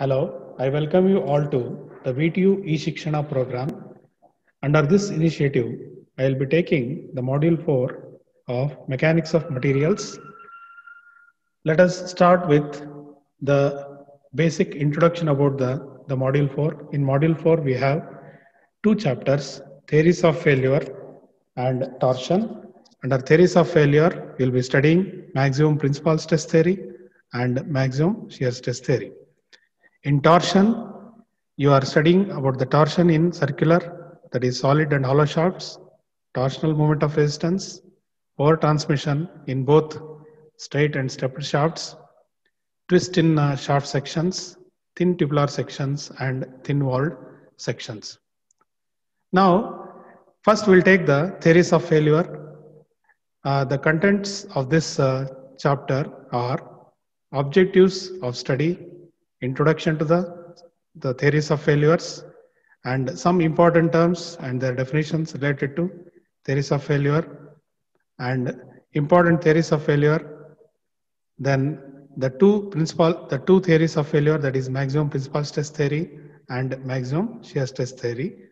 Hello, I welcome you all to the VTU eShikshana program. Under this initiative, I will be taking the module 4 of Mechanics of Materials. Let us start with the basic introduction about the, the module 4. In module 4, we have two chapters, Theories of Failure and Torsion. Under Theories of Failure, we'll be studying maximum principal stress theory and maximum shear stress theory. In torsion, you are studying about the torsion in circular, that is solid and hollow shafts, torsional moment of resistance, power transmission in both straight and stepped shafts, twist in uh, shaft sections, thin tubular sections, and thin walled sections. Now, first we'll take the theories of failure. Uh, the contents of this uh, chapter are objectives of study, introduction to the, the theories of failures, and some important terms and their definitions related to theories of failure, and important theories of failure. Then the two principal, the two theories of failure, that is maximum principal stress theory and maximum shear stress theory.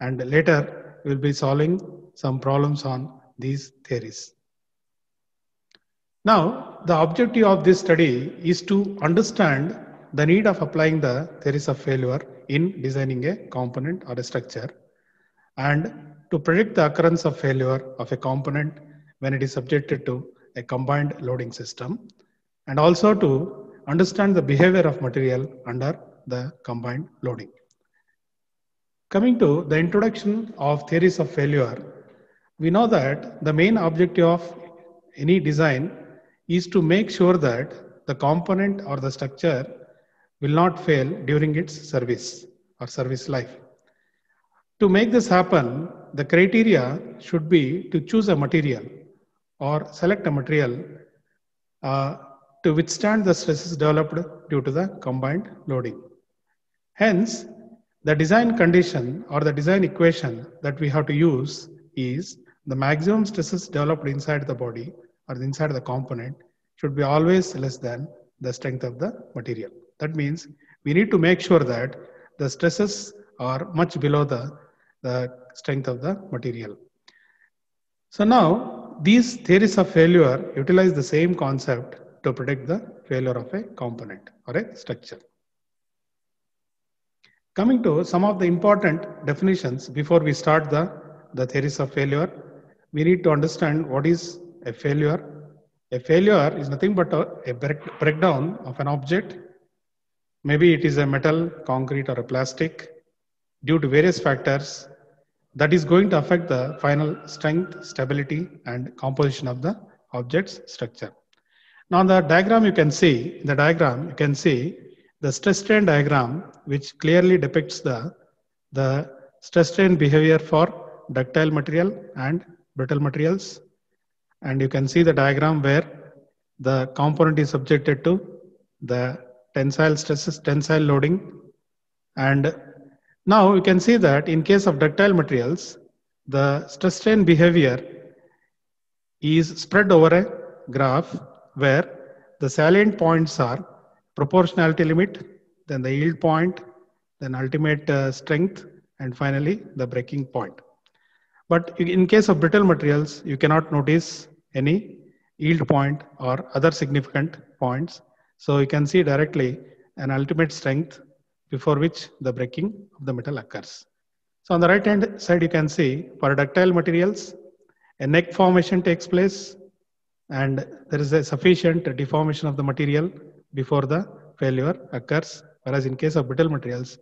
And later we'll be solving some problems on these theories. Now, the objective of this study is to understand the need of applying the theories of failure in designing a component or a structure and to predict the occurrence of failure of a component when it is subjected to a combined loading system and also to understand the behavior of material under the combined loading. Coming to the introduction of theories of failure, we know that the main objective of any design is to make sure that the component or the structure will not fail during its service or service life. To make this happen, the criteria should be to choose a material or select a material uh, to withstand the stresses developed due to the combined loading. Hence, the design condition or the design equation that we have to use is the maximum stresses developed inside the body or inside the component should be always less than the strength of the material. That means we need to make sure that the stresses are much below the, the strength of the material. So now these theories of failure utilize the same concept to predict the failure of a component or a structure. Coming to some of the important definitions before we start the, the theories of failure, we need to understand what is a failure. A failure is nothing but a, a breakdown of an object. Maybe it is a metal, concrete, or a plastic due to various factors that is going to affect the final strength, stability, and composition of the object's structure. Now, the diagram you can see, the diagram you can see the stress strain diagram, which clearly depicts the, the stress strain behavior for ductile material and brittle materials. And you can see the diagram where the component is subjected to the tensile stresses, tensile loading. And now you can see that in case of ductile materials, the stress strain behavior is spread over a graph where the salient points are proportionality limit, then the yield point, then ultimate uh, strength, and finally the breaking point. But in case of brittle materials, you cannot notice any yield point or other significant points. So you can see directly an ultimate strength before which the breaking of the metal occurs. So on the right hand side, you can see for ductile materials, a neck formation takes place and there is a sufficient deformation of the material before the failure occurs. Whereas in case of brittle materials,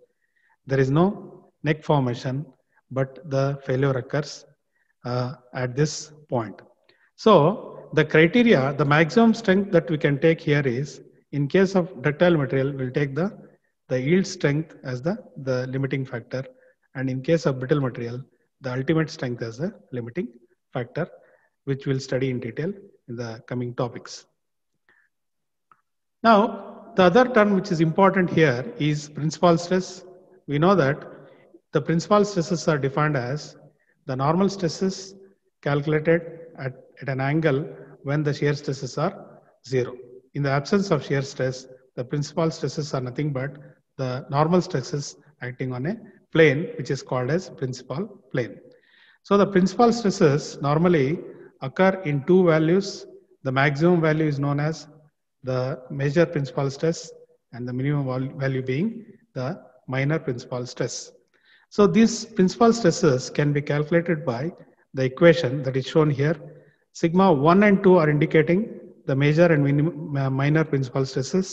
there is no neck formation, but the failure occurs uh, at this point. So the criteria, the maximum strength that we can take here is, in case of ductile material, we'll take the, the yield strength as the, the limiting factor. And in case of brittle material, the ultimate strength as the limiting factor, which we'll study in detail in the coming topics. Now, the other term which is important here is principal stress. We know that the principal stresses are defined as the normal stresses calculated at, at an angle when the shear stresses are zero. In the absence of shear stress, the principal stresses are nothing but the normal stresses acting on a plane which is called as principal plane. So the principal stresses normally occur in two values. The maximum value is known as the major principal stress and the minimum value being the minor principal stress. So these principal stresses can be calculated by the equation that is shown here. Sigma 1 and 2 are indicating the major and minimum, uh, minor principal stresses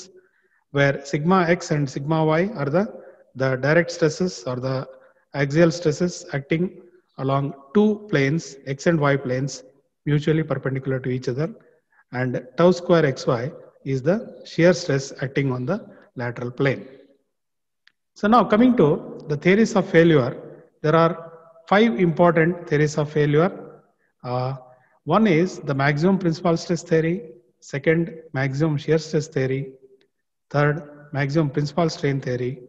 where sigma x and sigma y are the, the direct stresses or the axial stresses acting along two planes, x and y planes, mutually perpendicular to each other. And tau square xy is the shear stress acting on the lateral plane. So now coming to the theories of failure, there are five important theories of failure. Uh, one is the maximum principal stress theory, second maximum shear stress theory, third maximum principal strain theory,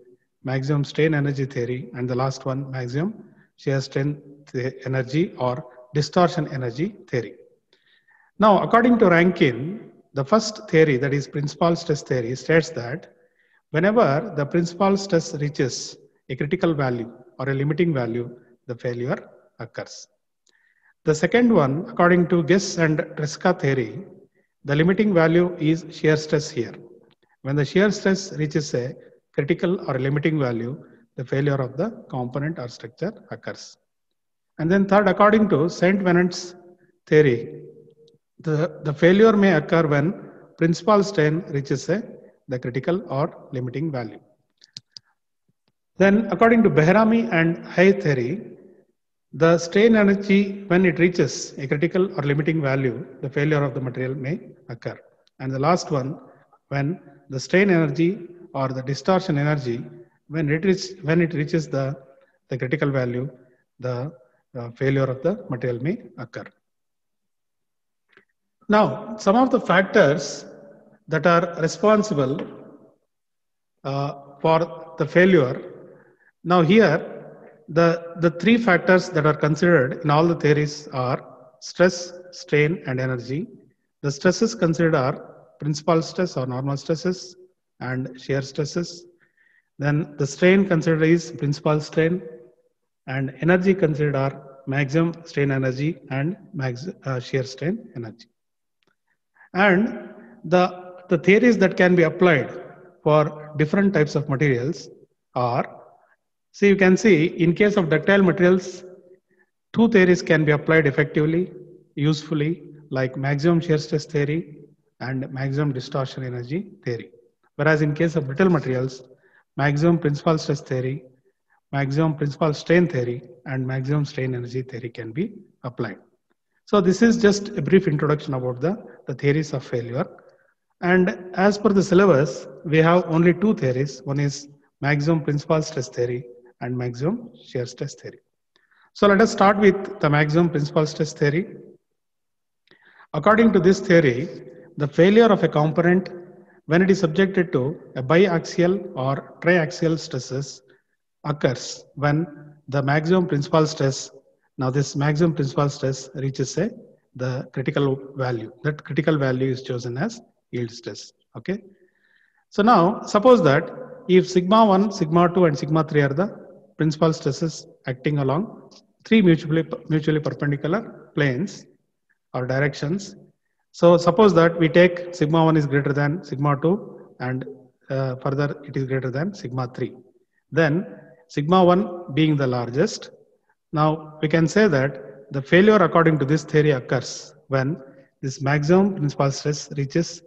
maximum strain energy theory, and the last one maximum shear strain energy or distortion energy theory. Now, according to Rankine, the first theory, that is principal stress theory, states that whenever the principal stress reaches a critical value or a limiting value, the failure occurs. The second one, according to Guest and Tresca theory, the limiting value is shear stress here. When the shear stress reaches a critical or limiting value, the failure of the component or structure occurs. And then third, according to Saint Venant's theory, the, the failure may occur when principal strain reaches a, the critical or limiting value. Then according to Beltrami and Haigh theory, the strain energy when it reaches a critical or limiting value, the failure of the material may occur. And the last one, when the strain energy or the distortion energy, when it, reach, when it reaches the, the critical value, the uh, failure of the material may occur. Now, some of the factors that are responsible uh, for the failure. Now here, the, the three factors that are considered in all the theories are stress, strain, and energy. The stresses considered are principal stress or normal stresses and shear stresses. Then the strain considered is principal strain and energy considered are maximum strain energy and max, uh, shear strain energy. And the, the theories that can be applied for different types of materials are, so you can see in case of ductile materials, two theories can be applied effectively, usefully, like maximum shear stress theory and maximum distortion energy theory. Whereas in case of brittle materials, maximum principal stress theory, maximum principal strain theory, and maximum strain energy theory can be applied. So this is just a brief introduction about the, the theories of failure. And as per the syllabus, we have only two theories. One is maximum principal stress theory and maximum shear stress theory. So let us start with the maximum principal stress theory. According to this theory, the failure of a component when it is subjected to a biaxial or triaxial stresses occurs when the maximum principal stress, now this maximum principal stress reaches a the critical value. That critical value is chosen as yield stress. Okay. So now suppose that if sigma 1, sigma 2 and sigma 3 are the principal stresses acting along three mutually, mutually perpendicular planes or directions so suppose that we take sigma 1 is greater than sigma 2 and uh, further it is greater than sigma 3. Then sigma 1 being the largest. Now we can say that the failure according to this theory occurs when this maximum principal stress reaches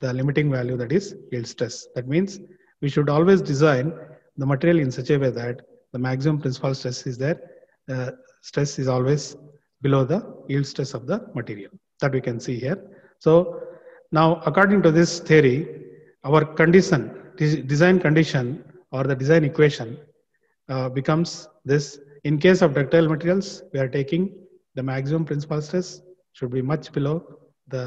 the limiting value that is yield stress. That means we should always design the material in such a way that the maximum principal stress is there. Uh, stress is always below the yield stress of the material that we can see here. So now according to this theory, our condition, design condition or the design equation uh, becomes this. In case of ductile materials, we are taking the maximum principal stress should be much below the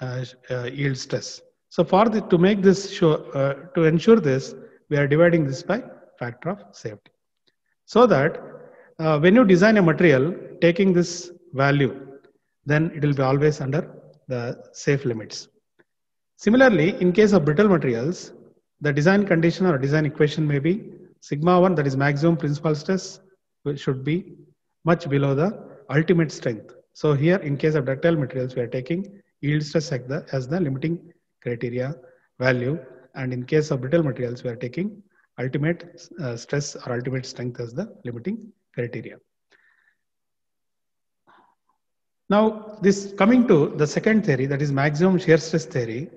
uh, uh, yield stress. So for the, to make this show, uh, to ensure this, we are dividing this by factor of safety. So that uh, when you design a material, taking this value then it will be always under the safe limits. Similarly, in case of brittle materials, the design condition or design equation may be sigma 1 that is maximum principal stress should be much below the ultimate strength. So here in case of ductile materials we are taking yield stress as the, as the limiting criteria value and in case of brittle materials we are taking ultimate uh, stress or ultimate strength as the limiting criteria. Now, this coming to the second theory, that is maximum shear stress theory.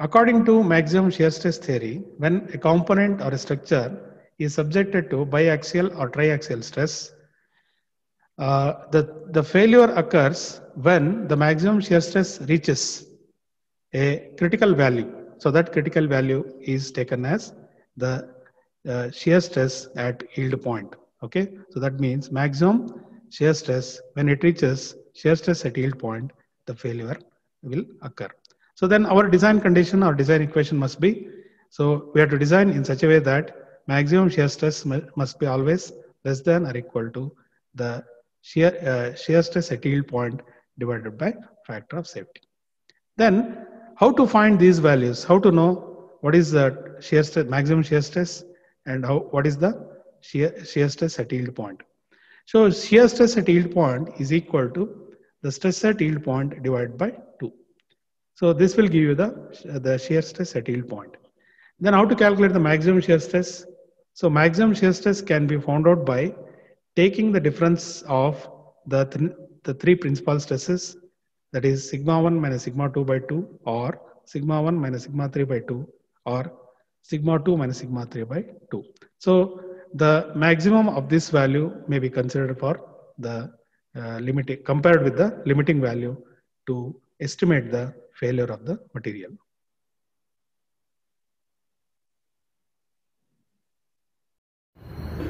According to maximum shear stress theory, when a component or a structure is subjected to biaxial or triaxial stress, uh, the, the failure occurs when the maximum shear stress reaches a critical value. So that critical value is taken as the uh, shear stress at yield point. Okay, so that means maximum shear stress when it reaches shear stress at yield point, the failure will occur. So then our design condition or design equation must be, so we have to design in such a way that maximum shear stress must be always less than or equal to the shear, uh, shear stress at yield point divided by factor of safety. Then how to find these values? How to know what is the shear stress, maximum shear stress and how, what is the shear, shear stress at yield point? So shear stress at yield point is equal to the stress at yield point divided by 2. So this will give you the, the shear stress at yield point. Then how to calculate the maximum shear stress? So maximum shear stress can be found out by taking the difference of the, th the three principal stresses that is sigma 1 minus sigma 2 by 2 or sigma 1 minus sigma 3 by 2 or sigma 2 minus sigma 3 by 2. So the maximum of this value may be considered for the uh, limiting compared with the limiting value to estimate the failure of the material.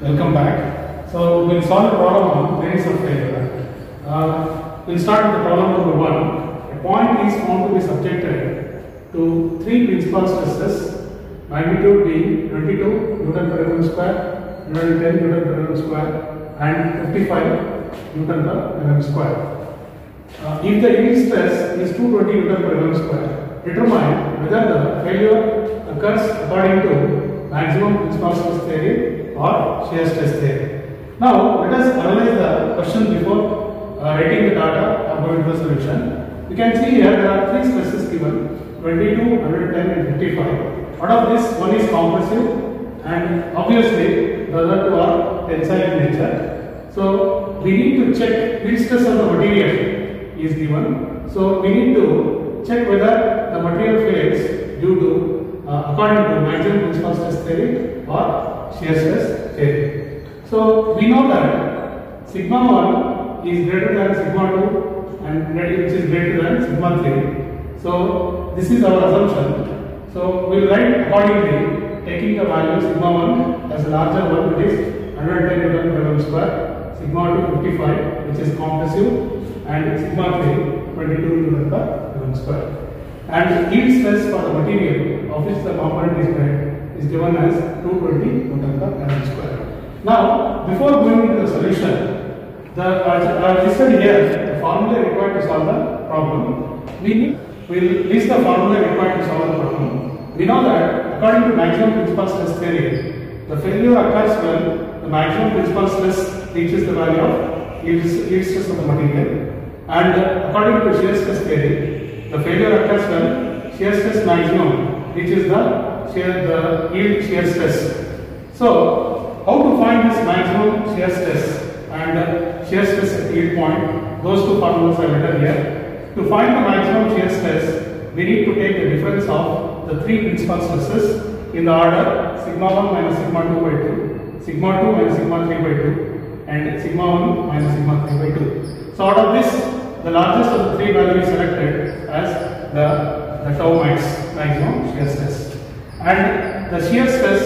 Welcome back. So we'll solve problem on theories of failure. Uh, we'll start with the problem number one. A point is found to be subjected to three principal stresses, magnitude being 22 Newton per mm square, 110 Newton per mm square, and 55 Newton per mm square. Uh, if the yield stress is 220 Newton per mm square, determine whether the failure occurs according to maximum principal stress theory or shear stress theory. Now, let us analyze the question before uh, writing the data or going to the solution. You can see here there are three stresses given 22, 110 and 55. Out of this, one is compressive and obviously the other two are tensile in nature. So, we need to check yield stress of the material is given. So, we need to check whether the material fails due to uh, according to maximum principal stress theory or shear stress theory. So, we know that sigma 1 is greater than sigma 2 and which is greater than sigma 3. So, this is our assumption. So, we will write accordingly taking the value sigma 1 as a larger one that is 110 Newton per square sigma 2 55 which is compressive and sigma 3 22 Newton per square. And yield stress for the material of which the component is made is given as 220 Newton per square. Now, before going into the solution, the I have listed here the formula required to solve the problem. We need we will list the formula required to solve the problem. We know that according to maximum principal stress theory, the failure occurs when the maximum principal stress reaches the value of yield, stress of the material. And according to shear stress theory, the failure occurs when shear stress maximum reaches the shear the yield shear stress. So, how to find this maximum shear stress and shear stress yield point? Those two formulas are written here. To find the maximum shear stress, we need to take the difference of the three principal stresses in the order sigma 1 minus sigma 2 by 2, sigma 2 minus sigma 3 by 2, and sigma 1 minus sigma 3 by 2. So out of this, the largest of the three values is selected as the, the tau max maximum shear stress. And the shear stress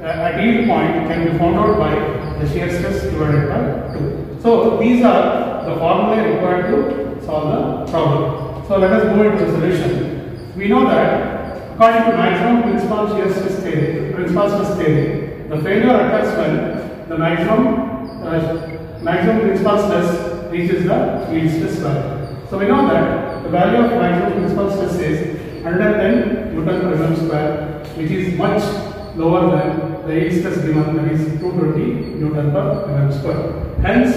uh, at yield point can be found out by the shear stress divided by 2. So these are the formulae required to solve the problem. So let us move into the solution. We know that according to maximum principal shear stress theory, principal stress theory, the failure occurs when the maximum uh, maximum principal stress reaches the yield stress value. So we know that the value of maximum principal stress is 110 Newton per mm square which is much lower than the yield stress given that is 220 Newton per mm square. Hence,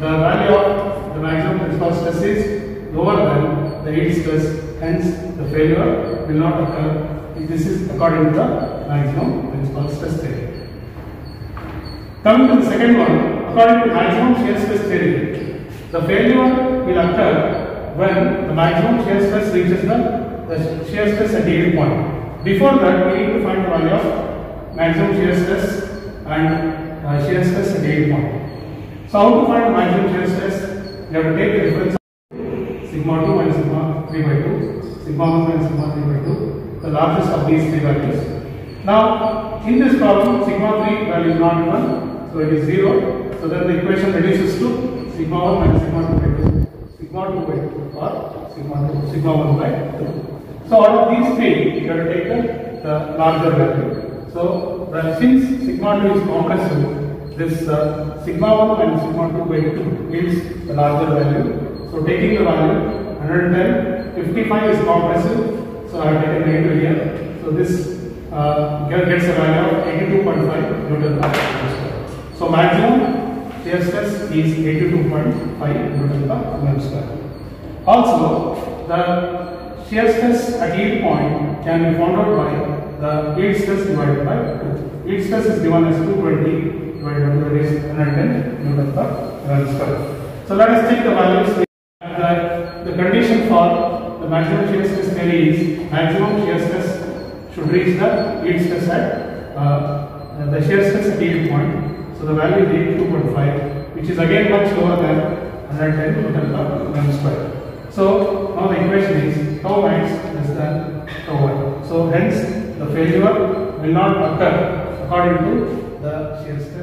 the value of the maximum stress is lower than the yield stress. Hence, the failure will not occur. This is according to the maximum principal stress theory. Coming to the second one, according to maximum shear stress theory, the failure will occur when the maximum shear stress reaches the, the shear stress at yield point. Before that, we need to find the value of maximum shear stress and uh, shear stress at yield point. So, how to find the maximum shear stress? You have to take the difference of sigma 2 minus sigma 3 by 2, sigma 1 minus sigma 3 by 2, the largest of these three values. Now, in this problem, sigma 3 value is not given, so it is 0. So then the equation reduces to sigma 1 minus sigma 2 by 2, sigma 2 by 2 or sigma 2, sigma 1 by 2. So out of these three, you have to take the, the larger value. So the, since sigma 2 is compressive, this uh, sigma 1 and sigma 2 by 2 gives the larger value. So taking the value 110, 55 is compressive, so I have taken negative here. So this uh, gets a value of 82.5 Newton per square. So maximum shear stress is 82.5 Newton per square. Also, the shear stress at yield point can be found out by the yield stress divided by 2. Yield stress is given as 220 divided by 2 that is 110 Newton per mm square. So let us take the values. The, the condition for the maximum shear stress theory is maximum shear stress should reach the yield stress at uh, the shear stress at yield point. So the value is 82.5, which is again much lower than 110 Newton per mm square. So now the equation is tau max less than tau 1. So hence the failure will not occur according to the shear stress.